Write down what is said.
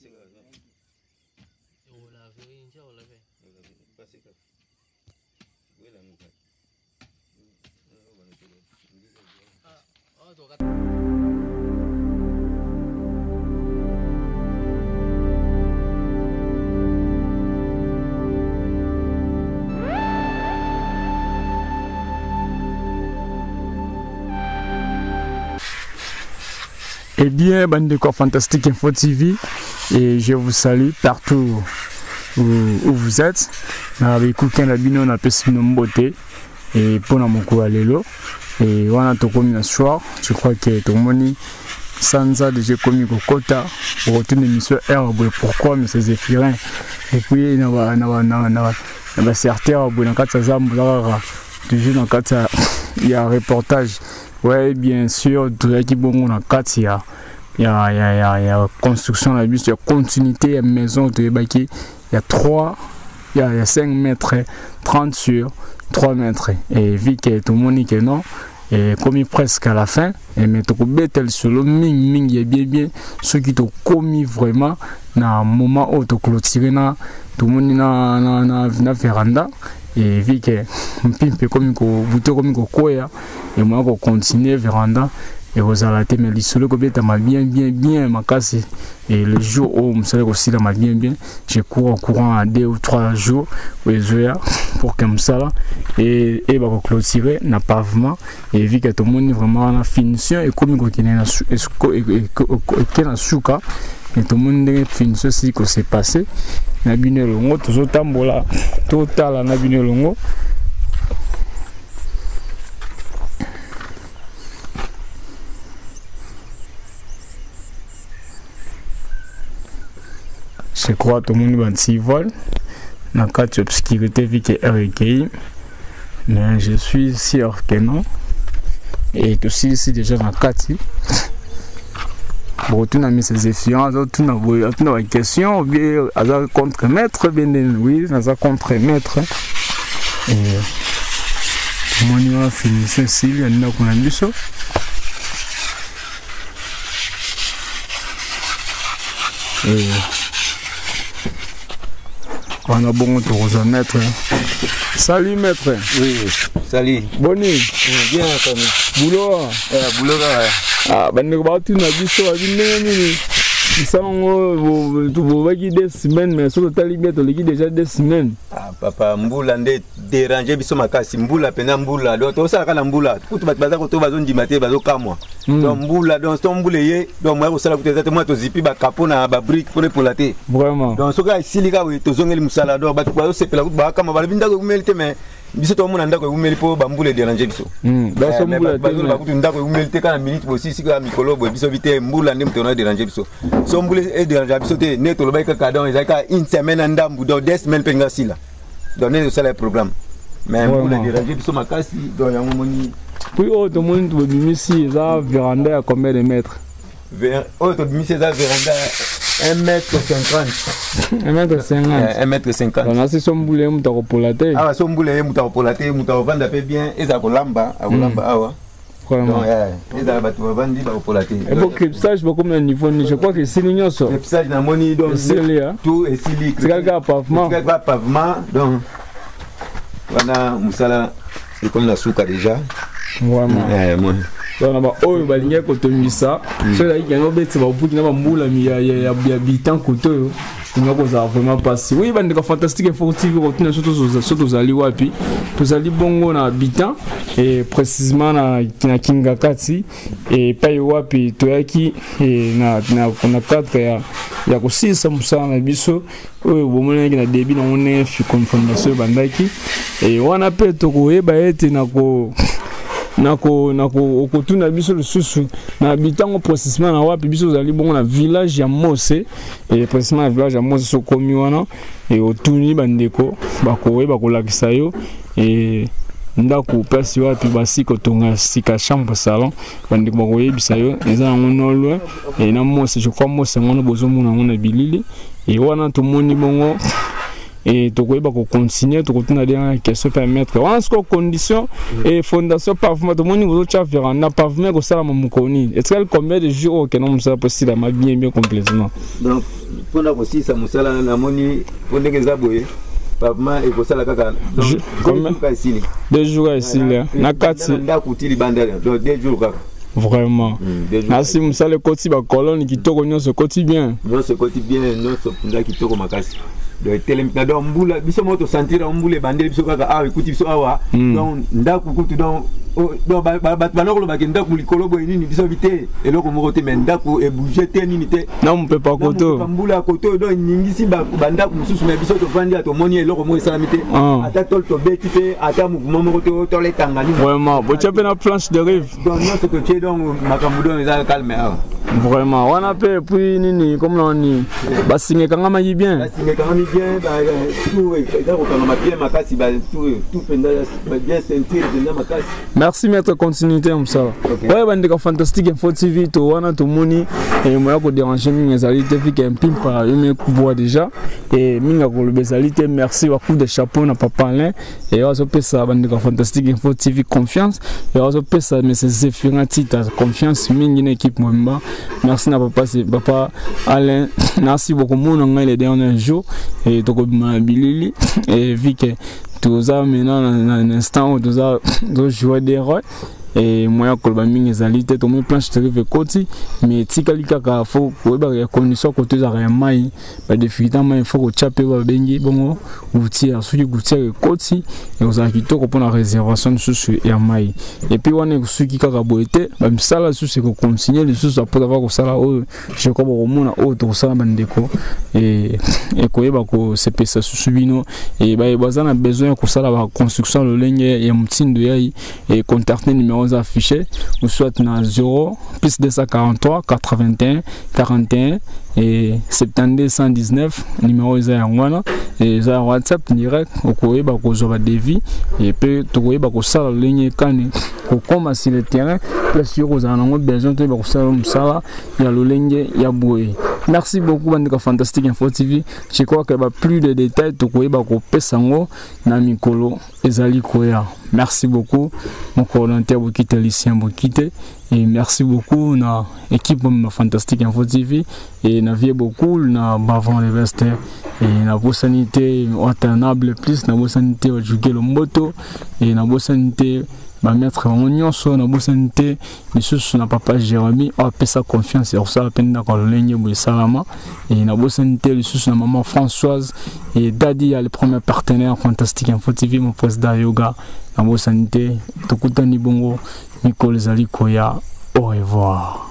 Pasik ka. Yo la fi yin cha wala fe. Yo la fi pasik ka. Gwe la mu ka. Ah, oh to ka. Eh bien, bande de fantastique Info TV, et je vous salue partout où, vous êtes. Na bikuki na bino na pesi bino mbote et mokolo ya lelo. Et tokomi na soir je crois que tomoni sanza déjà komi kokota okotuna émission r boye pourquoi monsieur zéphirin? Et puis na ba na ba na na na baserteur boye na kati ya zambu eza kaka toujours na kati ya ya reportage ouais bien sûr toyaki bongo na kati ya ya ya ya ya construction na biso ya continuité ya maison toyebaki ya 3 ya ya 5 mètres 30 sur 3 mètres. Et vu que tomoni que non et komi presque à la fin. Et mais tokobeta lisolo mingi mingi ya bien bien. Soki tokomi vraiment na moment oyo toclotire na tomoni na, na, na, na veranda et vu que mpimpe ekomi bute ekomi kokwea emoya kocontinue veranda ekozala te mais lisolo ekobetama bien bien bien makasi et le jour oyo mosala ekosilama bien bien je cours en courant à deux ou trois jours oyo ezoya pour que mosala eyeba koclotire na pavement que tomoni vraiment wana finition ekomi kokende na suka tomoni ndenge finition esili kose passe na bino elongo tozotambola totala na bino elongo je crois tomoni bantivol na kati ya obscurité vi ke air ekei mais je suis sûr que non. Et tosilisi déjà na kati botuna misa zéfiant azotuna boye atuna baquestion obie aza contre maître be ndeni oui naza contre maître tomoni wana finition esili ya ndako na biso wana bongo tokozwa maître salut maître. Oui salut. Boni bien kami bulo bulo kaka ah bandeko baotuna biso babi ndenge nini bisango tobobaki deux semaines mais soki totali bien toleki déjà deux semaines ah, papa mbula nde dérange biso makasi. Mbula mpenza mbula. Donc tosala kaka na mbula. Kutu bato baza koto bazondima te bazokamwa donc mbula donc so mbula eye donc moya kosala kutu eza te mwana tozipi bakapo na babrike mpona epola te vraiment. Donc soki esili kaka boye tozongeli mosala. Donc bato bazosepela kutu bakama balobi ndako ekumeli te mais biso tomona ndako ekumeli mpo bambula ederange biso. Bakutu ndako ekumeli te kaka minute kaka mikolo boye biso bite mbula nde moto na ederange biso. So mbula ederange biso te nde tolobaki kaka donc ezalaki kaka une semaine ndambu donc deux semaines mpe nga sila. Donc nde tosala programme. Mais mbula ederange biso makasi donc yango moni puis oyo tomoni tobimisi eza veranda ya combien de mètres? Oyo tobimisi eza veranda 1 mètre 50 1 mètre 50 1 mètre 50 nasi so mbula ye moto akopola te awa so mbula ye moto akopola te moto akovanda mpe bien. Ezala kolamba akolamba awa ezala bato bavandi bakopola te epo cripsage bakomi na niveau ni je crois que esili nyonso cripsage namoni esili tout esili tikali kaka pavement? Kaka pavement donc. Wana mosala ekomi na suka déjà. Vraiment na baoyo balingaki kotongisa so ezalaki yango beti babuki na bambulami ya bitan kote oyo inga kozala vraiment mpasi. Oui bandeko fantastique info tv kotuna so tozali wapi tozali bongo na bitan e précisement na, na kingakati epai wapi toyaki e, na, cadre ya, ya kosilisa mosala na biso oyo bomonaki na debi nango ndenge confirmation ebandaki. E, wana mpe tokoyeba ete na ko okotuna biso lisusu. Na bitango précisement na wapi? Biso ozali bongo na village ya mose. E précisement na village ya mose sokomi wana e otuni bandeko bakoyeba kolakisa yo. E ndako place wapi? Basi kotonga sika chambre salon. Bandeko bakoyebisa yo. Eza yango no loin. E na mose je crois mose yango wana bozomona yango na bilili. E wana tomoni bongo et tokoyeba kocontinue tokotuna de question mpe maître wana sikoyo condition et fondation pavement. Tomoni kozotya véranda. Pavement ekosalama mokolo nini etikali combien de jours oyo okenda mosala mpo silama bien bien complètement? Donc mpona kosilisa mosala namoni mpo ndenge eza boye pavement ekosala kaka esili deux jours esili na kati ndako ti libanda deux jours kaka vraiment. Nasi mosala ekoti bakolone kitoko nyonso ekoti bien. Nyonso ekoti bien nyonso mpenza kitoko makasi na donc mbula biso moko tosentira mbula ebandeli biso kaka awa ekuti biso awa. Donc ndako kutu donc bato banakolobaki ndako likolo boye nini biso bi te eloko moko te mais ndako ebouge te nini te. Na mopepa koto. mbula ya koto donc eningisi bandako mosusu mais biso tovandi ya tomoni eloko moko esalami te. Ata tolo tobeti te ata mouvement moko te toletanga nini vraiment. Botya mpe na planche de rive. Donc nyonso totie donc makambo donc eza calme awa vraiment wana mpe epui nini komona nini basinga ekangamaki bien. Basinga ekangami bien eza kokangama bien makasi tout mpenza bien ceinture mpenza makasi. Merci maître continuité ya mosala oyo bandeka fantastique info tv to wana tomoni moya koderange mingi ezali te fike mpimpa yo mekubwa déjà. E mingi akoloba ezali te merci bacoup de chapeau na papa alain. E azopesa bandeka fantastique info tv confiance. E azopesa mese zefira tita confiance mingi na équipe mobimba merci na papa papa alain. Merci bokomona ngai le dernier jour. E tokobima bilili. E vike toza maintenant na instant oyo toza tozjoue des rois e moya koloba mingi ezali te tomoni planche terrive ekoti mais etikali kaka fo koyebaka ya condition koto ezalaka ya mai badifficulté ya mai fo kotya mpe babengi bongo goutière soki goutière ekoti ekozala kitoko mpona réservation lisusu ya mai epuis wana ekosuki kaka boye te bamisala lisusu ekocontinue lisusu apres ava kosala oyo je crois bakomona oyo tokosala bandeko ekoyeba kosepesa susu bino. Baza na besoin ya kosala baconstruction ya lolenge ya motindo yai contacte numéro numéros affichés. Ou soit na 0 plus 243 81 41 et 72 119 numéro eza yango wana eza ya whatsapp direct okoyeba kozwa badevis et mpe tokoyeba kosala lolenge ekani kokoma sur le terrain. Place yo kozala nango besoin mosala ya lolenge ya boye merci beaucoup bandeka fantastique info tv je crois que ba plus de détails tokoyeba kopesa na mikolo ezali koya merci beaucoup. Coordinateur bokite bokite. Et merci beaucoup na équipe ma fantastique info tv et na vie beaucoup na bavant le veste et na plus na lomboto. Et na bamaître bango nyonso nabosani te lisusu na papa jérémi apesa confiance. Ya kosala mpe ndako lolenge boye esalama nabosani te lisusu na mama françoise e dadi ya le premier partenaire fantastique info tv mo président yoga. Nabosani te tokutani bongo mikolo ezali koya au revoir